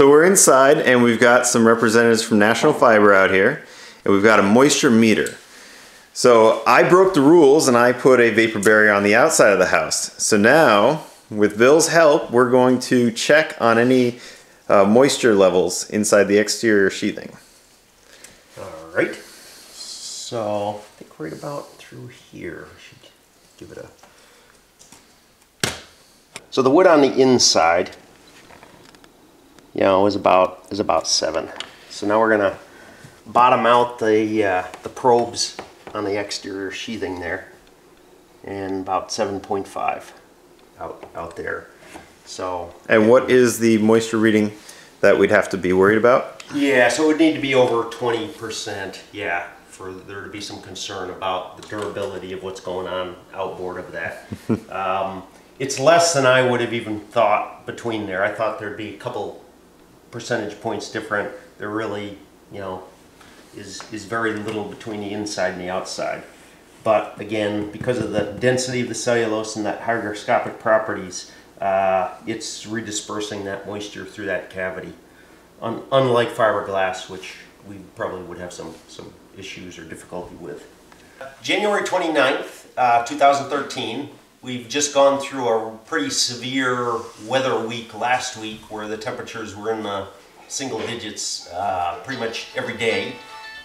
So we're inside and we've got some representatives from National Fiber out here and we've got a moisture meter. So I broke the rules and I put a vapor barrier on the outside of the house. So now with Bill's help we're going to check on any uh, moisture levels inside the exterior sheathing. All right. So I think right about through here. I should give it a. So the wood on the inside, you know, is about is about seven. So now we're gonna bottom out the uh, the probes on the exterior sheathing there, and about 7.5 out out there. So And what is the moisture reading that we'd have to be worried about? Yeah, so it would need to be over twenty percent, yeah, for there to be some concern about the durability of what's going on outboard of that. um, it's less than I would have even thought between there. I thought there'd be a couple percentage points different. There really, you know, is is very little between the inside and the outside. But again, because of the density of the cellulose and that hygroscopic properties, uh, it's redispersing that moisture through that cavity. Un unlike fiberglass, which we probably would have some, some issues or difficulty with. January 29th, uh, 2013, we've just gone through a pretty severe weather week last week where the temperatures were in the single digits uh, pretty much every day.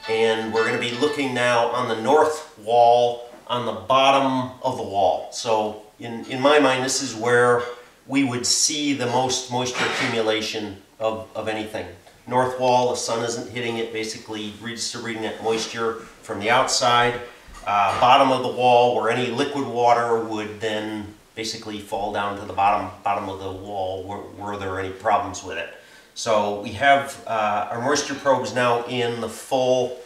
And we're going to be looking now on the north wall on the bottom of the wall. So in, in my mind, this is where we would see the most moisture accumulation of, of anything. North wall, the sun isn't hitting it, basically redistributing that moisture from the outside. Uh, bottom of the wall, where any liquid water would then basically fall down to the bottom bottom of the wall were, were there any problems with it. So we have uh, our moisture probes now in the full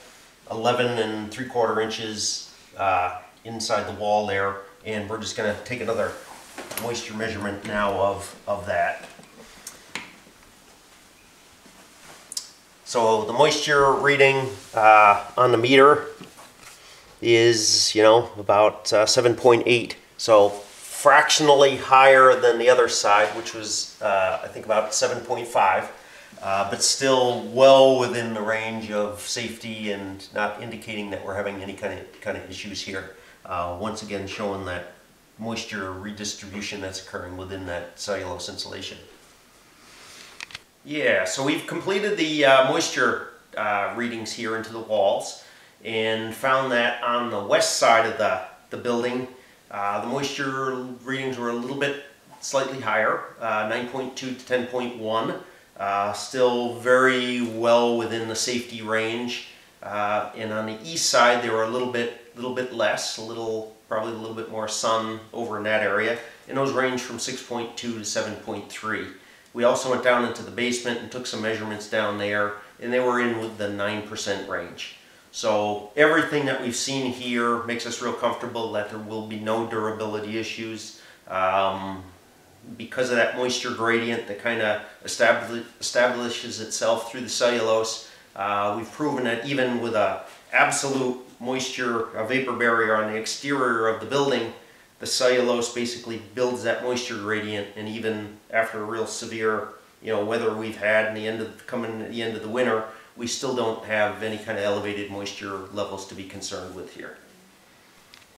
11 and 3 quarter inches uh, inside the wall there and we're just going to take another moisture measurement now of, of that. So the moisture reading uh, on the meter is, you know, about uh, 7.8. So fractionally higher than the other side, which was, uh, I think, about 7.5. Uh, but still well within the range of safety and not indicating that we're having any kind of kind of issues here. Uh, once again, showing that moisture redistribution that's occurring within that cellulose insulation. Yeah, so we've completed the uh, moisture uh, readings here into the walls and found that on the west side of the, the building, uh, the moisture readings were a little bit slightly higher, uh, 9.2 to 10.1. Uh, still very well within the safety range. Uh, and on the east side, they were a little bit, little bit less, a little, probably a little bit more sun over in that area. And those range from 6.2 to 7.3. We also went down into the basement and took some measurements down there, and they were in with the 9% range. So everything that we've seen here makes us real comfortable that there will be no durability issues. Um, because of that moisture gradient that kind of establish, establishes itself through the cellulose, uh, we've proven that even with a absolute moisture, a vapor barrier on the exterior of the building, the cellulose basically builds that moisture gradient and even after a real severe you know weather we've had in the end of coming at the end of the winter we still don't have any kind of elevated moisture levels to be concerned with here